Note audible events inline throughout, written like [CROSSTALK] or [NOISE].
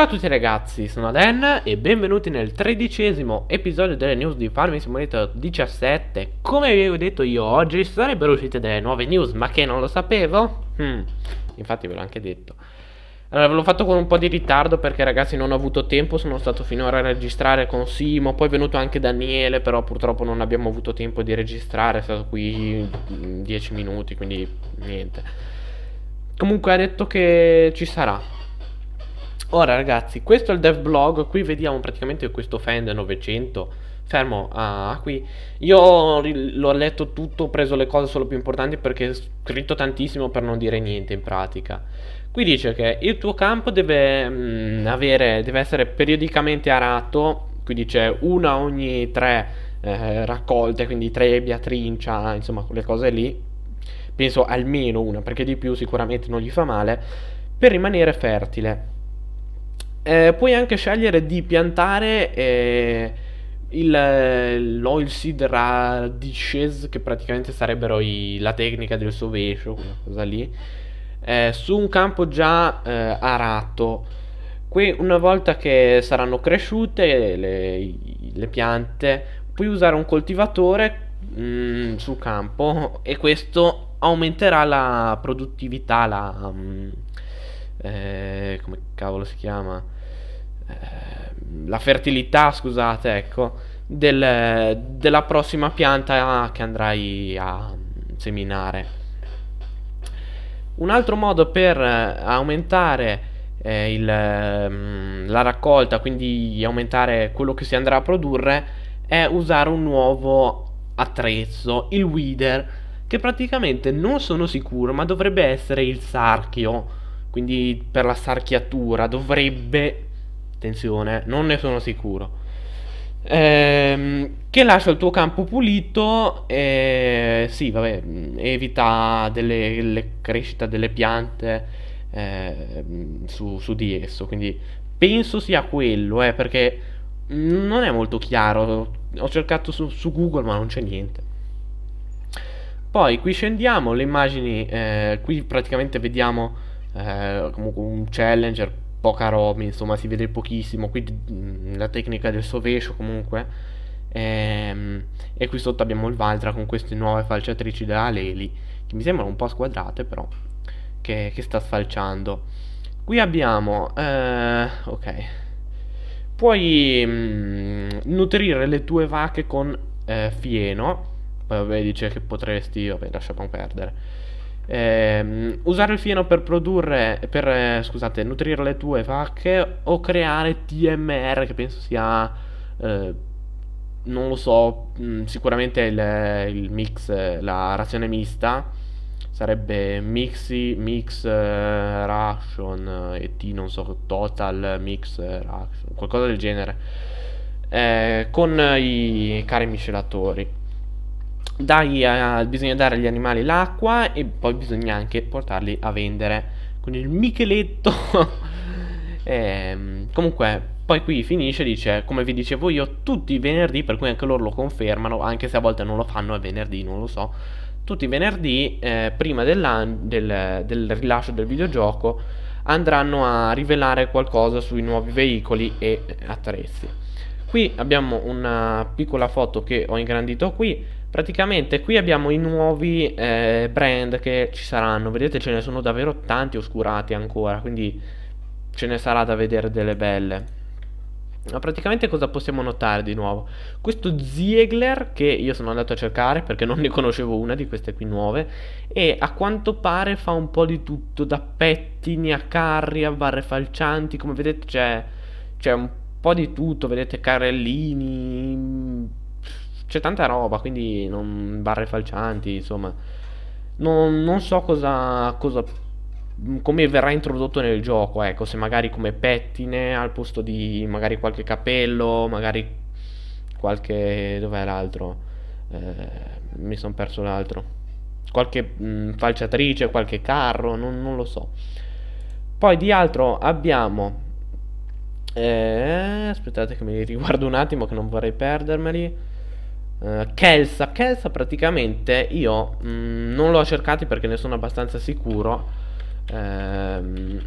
Ciao a tutti ragazzi, sono Dan e benvenuti nel tredicesimo episodio delle news di Farming Simulator 17 Come vi avevo detto io oggi sarebbero uscite delle nuove news, ma che non lo sapevo? Hmm, infatti ve l'ho anche detto. Allora ve l'ho fatto con un po' di ritardo perché ragazzi non ho avuto tempo, sono stato finora a registrare con Simo Poi è venuto anche Daniele, però purtroppo non abbiamo avuto tempo di registrare, è stato qui 10 minuti, quindi niente. Comunque ha detto che ci sarà Ora ragazzi, questo è il devblog, qui vediamo praticamente questo Fend 900 fermo a ah, qui. Io l'ho letto tutto, ho preso le cose solo più importanti perché è scritto tantissimo per non dire niente in pratica. Qui dice che il tuo campo deve, mh, mm, avere, deve essere periodicamente arato, qui dice una ogni tre eh, raccolte, quindi trebbia, trincia, insomma quelle cose lì. Penso almeno una, perché di più sicuramente non gli fa male, per rimanere fertile. Eh, puoi anche scegliere di piantare eh, l'oilseed radishes, che praticamente sarebbero i, la tecnica del sovescio, quella cosa lì, eh, su un campo già eh, arato. Qui una volta che saranno cresciute le, le piante, puoi usare un coltivatore mh, mm, sul campo e questo aumenterà la produttività, la... Um, eh, come cavolo si chiama? Eh, la fertilità, scusate, ecco, del, della prossima pianta che andrai a seminare. Un altro modo per aumentare eh, il, mm, la raccolta, quindi aumentare quello che si andrà a produrre, è usare un nuovo attrezzo, il weeder, che praticamente non sono sicuro, ma dovrebbe essere il sarchio quindi per la sarchiatura dovrebbe, attenzione, non ne sono sicuro, ehm, che lascia il tuo campo pulito e sì, vabbè, evita delle, le crescita delle piante eh, su, su, di esso, quindi penso sia quello, eh, perché non è molto chiaro, ho cercato su, su Google ma non c'è niente. Poi qui scendiamo, le immagini, eh, qui praticamente vediamo eh, comunque un challenger, poca roba, insomma si vede pochissimo, qui mh, la tecnica del sovescio comunque. Ehm, e qui sotto abbiamo il Valtra con queste nuove falciatrici da Aleli, che mi sembrano un po' squadrate però, che, che sta sfalciando. Qui abbiamo, eh, ok, puoi mh, nutrire le tue vacche con eh, fieno, poi vabbè dice che potresti, vabbè lasciamo perdere eh, usare il fieno per produrre, per, eh, scusate, nutrire le tue vacche o creare TMR che penso sia, eh, non lo so, mm, sicuramente il, il, mix, la razione mista sarebbe mixi, mix uh, ration e T non so, total mix ration, qualcosa del genere, eh, con i cari miscelatori dai, uh, bisogna dare agli animali l'acqua e poi bisogna anche portarli a vendere con il micheletto. [LAUGHS] ehm, comunque, poi qui finisce, dice, come vi dicevo io, tutti i venerdì, per cui anche loro lo confermano, anche se a volte non lo fanno, è venerdì, non lo so. Tutti i venerdì, eh, prima del, del rilascio del videogioco, andranno a rivelare qualcosa sui nuovi veicoli e attrezzi. Qui abbiamo una piccola foto che ho ingrandito qui Praticamente qui abbiamo i nuovi eh, brand che ci saranno, vedete ce ne sono davvero tanti oscurati ancora, quindi ce ne sarà da vedere delle belle. Ma praticamente cosa possiamo notare di nuovo? Questo Ziegler che io sono andato a cercare perché non ne conoscevo una di queste qui nuove e a quanto pare fa un po' di tutto, da pettini a carri a barre falcianti, come vedete c'è un po' di tutto, vedete carrellini, c'è tanta roba, quindi non, barre falcianti, insomma. Non, non so cosa, cosa, come verrà introdotto nel gioco, ecco, se magari come pettine al posto di magari qualche capello, magari qualche... dov'è l'altro? Eh, mi sono perso l'altro. Qualche mh, falciatrice, qualche carro, non, non, lo so. Poi di altro abbiamo... Eh, aspettate che mi riguardo un attimo che non vorrei perdermeli. Uh, Kelsa, Kelsa praticamente io mh, mm, non l'ho cercati perché ne sono abbastanza sicuro. Ehm,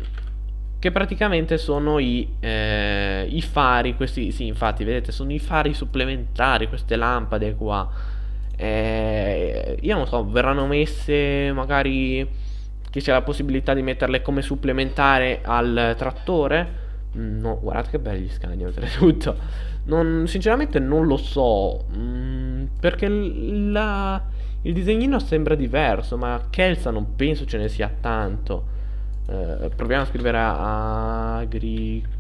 che praticamente sono i, eh, i fari, questi, sì infatti vedete sono i fari supplementari, queste lampade qua. Eh, io non so, verranno messe magari che c'è la possibilità di metterle come supplementare al trattore. No, guardate che belli gli scagni oltretutto. Non, sinceramente non lo so, mm, perché la, il disegnino sembra diverso, ma Kelsa non penso ce ne sia tanto. Eh, proviamo a scrivere agriculture.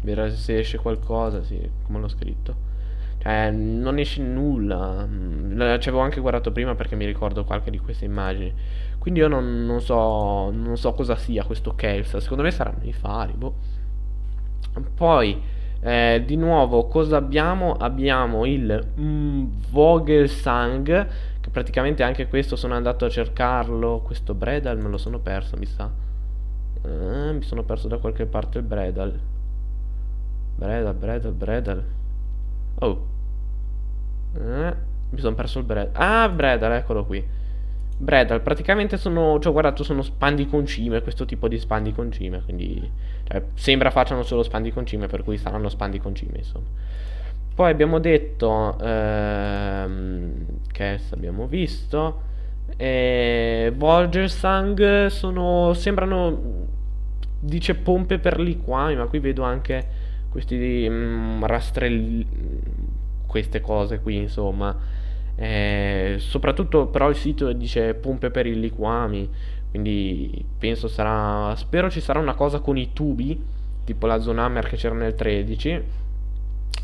Vedere se esce qualcosa, sì, come l'ho scritto. Cioè, non esce nulla. Ci avevo anche guardato prima perché mi ricordo qualche di queste immagini. Quindi io non, non so, non so cosa sia questo Kelsa. Secondo me saranno i fari, boh. Poi, eh, di nuovo, cosa abbiamo? Abbiamo il mm, Vogelsang, che praticamente anche questo sono andato a cercarlo. Questo Bredal me lo sono perso, mi sa. Eh, mi sono perso da qualche parte il Bredal. Bredal, Bredal, Bredal. Oh. Eh, mi sono perso il Bredal. Ah, Bredal, eccolo qui. Bredal, praticamente sono, ci ho guardato, sono spandi con cime, questo tipo di spandi con cime, quindi cioè, sembra facciano solo spandi con cime, per cui saranno spandi con cime, insomma. Poi abbiamo detto ehm, che abbiamo visto e Volgersang sono sembrano dice pompe per liquami, ma qui vedo anche questi mm, rastrelli queste cose qui, insomma. Eh, soprattutto però il sito dice pompe per i liquami, quindi penso sarà... Spero ci sarà una cosa con i tubi, tipo la Zonhammer che c'era nel 13,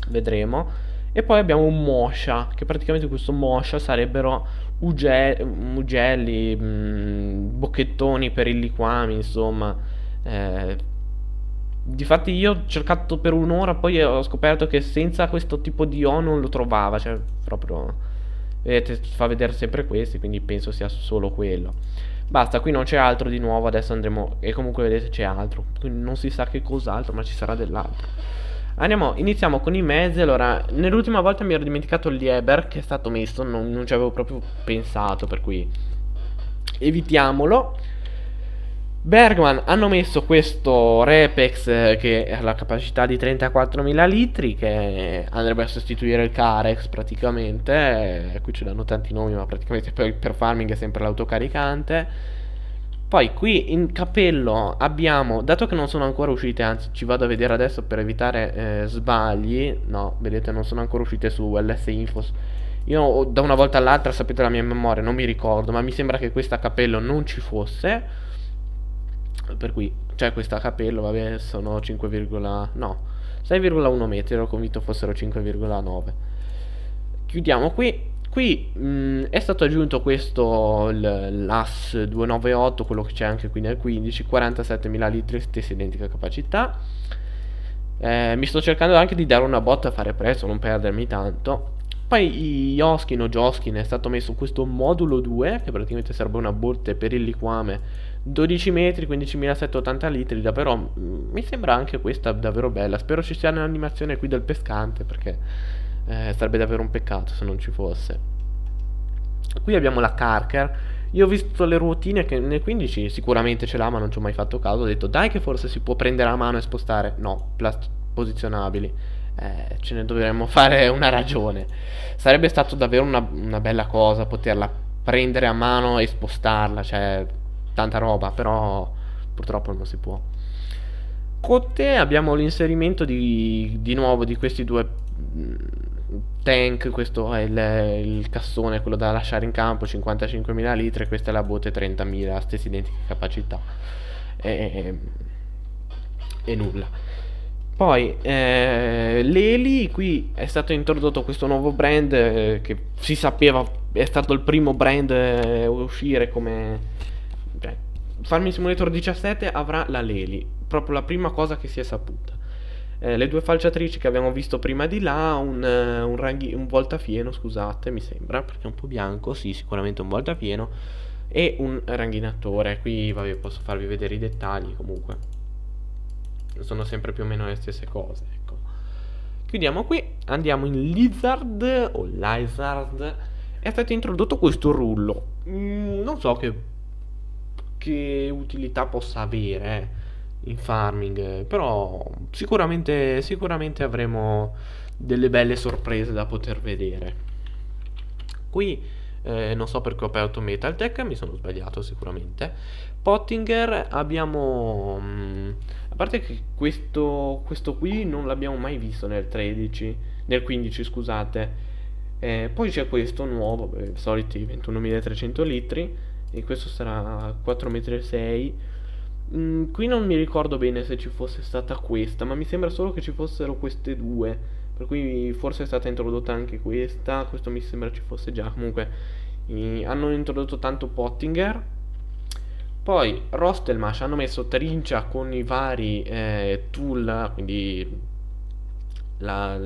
vedremo. E poi abbiamo un Mosha, che praticamente questo Mosha sarebbero uge ugelli, mh, mm, bocchettoni per i liquami, insomma. Eh, difatti io ho cercato per un'ora, poi ho scoperto che senza questo tipo di O non lo trovava, cioè proprio Vedete, fa vedere sempre questi, quindi penso sia solo quello. Basta, qui non c'è altro di nuovo, adesso andremo... E comunque vedete c'è altro, quindi non si sa che cos'altro, ma ci sarà dell'altro. Andiamo, iniziamo con i mezzi. Allora, nell'ultima volta mi ero dimenticato il Lieber che è stato messo, non, non ci avevo proprio pensato, per cui evitiamolo. Bergman hanno messo questo Repex eh, che ha la capacità di 34.000 litri che andrebbe a sostituire il Carex praticamente, eh, qui ci danno tanti nomi ma praticamente per, per farming è sempre l'autocaricante. Poi qui in cappello abbiamo, dato che non sono ancora uscite, anzi ci vado a vedere adesso per evitare eh, sbagli, no, vedete non sono ancora uscite su LS Infos. Io da una volta all'altra, sapete la mia memoria, non mi ricordo, ma mi sembra che questa cappello non ci fosse per cui c'è questa capello, vabbè, sono 5, no, 6,1 metri, ero convinto fossero 5,9. Chiudiamo qui. Qui mh, mm, è stato aggiunto questo, l'AS 298, quello che c'è anche qui nel 15, 47.000 litri, stessa identica capacità. Eh, mi sto cercando anche di dare una botta a fare prezzo, non perdermi tanto. Poi Yoskin o Joskin è stato messo questo modulo 2, che praticamente serve una botte per il liquame 12 metri, 15.780 litri, davvero mi sembra anche questa davvero bella. Spero ci sia un'animazione qui del pescante perché eh, sarebbe davvero un peccato se non ci fosse. Qui abbiamo la Carker. Io ho visto le ruotine che nel 15 sicuramente ce l'ha, ma non ci ho mai fatto caso. Ho detto dai che forse si può prendere a mano e spostare. No, posizionabili. Eh, ce ne dovremmo fare una ragione. Sarebbe stato davvero una, una bella cosa poterla prendere a mano e spostarla, cioè tanta roba, però purtroppo non si può. Con te abbiamo l'inserimento di, di nuovo di questi due mm, tank, questo è il, il, cassone, quello da lasciare in campo, 55.000 litri, questa è la botte 30.000, stessa identica capacità. E, e nulla. Poi eh, l'Eli, qui è stato introdotto questo nuovo brand eh, che si sapeva, è stato il primo brand eh, a uscire come Farming Simulator 17 avrà la Leli, proprio la prima cosa che si è saputa. Eh, le due falciatrici che abbiamo visto prima di là, un, uh, un, ranghi- un voltafieno, scusate, mi sembra, perché è un po' bianco, sì, sicuramente un voltafieno, e un ranghinatore. Qui, vabbè, posso farvi vedere i dettagli, comunque. Sono sempre più o meno le stesse cose, ecco. Chiudiamo qui, andiamo in Lizard, o Lizard, è stato introdotto questo rullo. Mm, non so che che utilità possa avere eh, in farming, però sicuramente, sicuramente avremo delle belle sorprese da poter vedere. Qui eh, non so perché ho aperto Metaltech, mi sono sbagliato sicuramente. Pottinger abbiamo... Mh, mm, a parte che questo, questo qui non l'abbiamo mai visto nel 13, nel 15 scusate. Eh, poi c'è questo nuovo, beh, soliti 21.300 litri, e questo sarà 4,6 m. Mm, qui non mi ricordo bene se ci fosse stata questa, ma mi sembra solo che ci fossero queste due. Per cui forse è stata introdotta anche questa, questo mi sembra ci fosse già. Comunque i, hanno introdotto tanto Pottinger. Poi Rostelmash hanno messo trincia con i vari eh, tool, quindi la,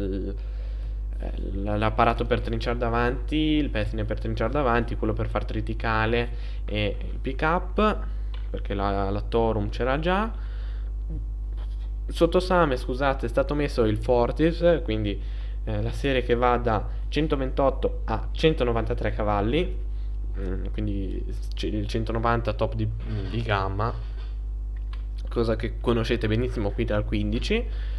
l'apparato per trinciare davanti, il pettine per trinciare davanti, quello per far triticale e il pick up, perché la, la Torum c'era già. Sotto Same, scusate, è stato messo il Fortis, quindi eh, la serie che va da 128 a 193 cavalli, mm, quindi il 190 top di, di gamma, cosa che conoscete benissimo qui dal 15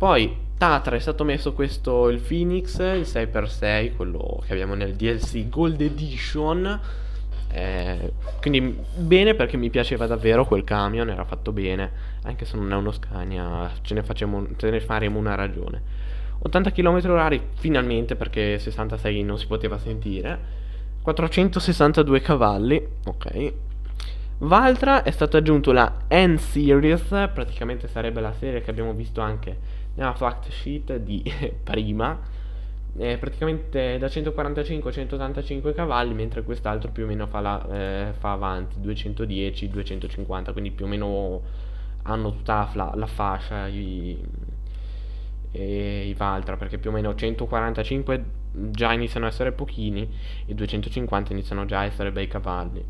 poi Tatra è stato messo questo, il Phoenix, il 6x6, quello che abbiamo nel DLC Gold Edition. Eh, quindi bene perché mi piaceva davvero quel camion, era fatto bene, anche se non è uno Scania, ce ne, facciamo, ce ne faremo una ragione. 80 km h finalmente perché 66 non si poteva sentire. 462 cavalli, ok. Valtra è stato aggiunto la N-Series, praticamente sarebbe la serie che abbiamo visto anche nella fact sheet di [LAUGHS] prima. Eh, praticamente da 145 a 185 cavalli mentre quest'altro più o meno fa, la, eh, fa avanti 210 250 quindi più o meno hanno tutta la, la fascia i, e i Valtra perché più o meno 145 già iniziano a essere pochini e 250 iniziano già a essere bei cavalli.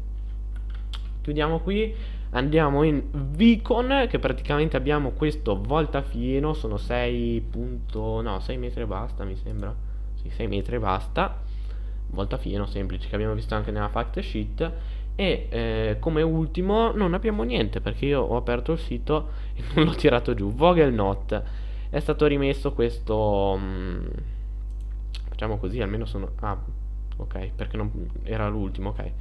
Chiudiamo qui andiamo in Vicon che praticamente abbiamo questo voltafieno sono 6 punto, no 6 metri e basta mi sembra. Sì 6 metri e basta. Voltafieno semplice che abbiamo visto anche nella fact sheet. E eh, come ultimo non abbiamo niente perché io ho aperto il sito [LAUGHS] e non l'ho tirato giù. Vogelnot. È stato rimesso questo mh, mm, facciamo così almeno sono ah ok perché non era l'ultimo ok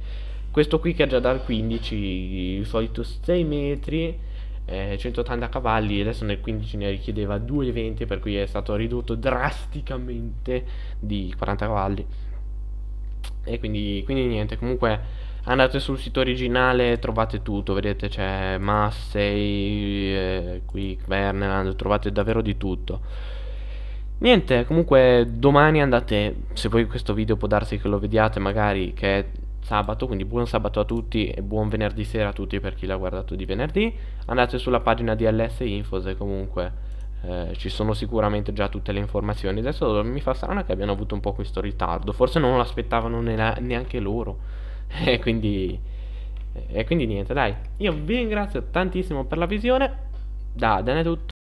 questo qui che ha già dal 15 il solito 6 metri eh, 180 cavalli adesso nel 15 ne richiedeva 220 per cui è stato ridotto drasticamente di 40 cavalli. E quindi, quindi niente comunque andate sul sito originale trovate tutto vedete c'è Massey eh, qui Verneland trovate davvero di tutto. Niente comunque domani andate se voi questo video può darsi che lo vediate magari che è sabato, quindi buon sabato a tutti e buon venerdì sera a tutti per chi l'ha guardato di venerdì. Andate sulla pagina di LS Infos e comunque eh, ci sono sicuramente già tutte le informazioni. Adesso mi fa strano che abbiano avuto un po' questo ritardo, forse non lo aspettavano neanche loro. [LAUGHS] e quindi e quindi niente, dai. Io vi ringrazio tantissimo per la visione. Da Dan è tutto.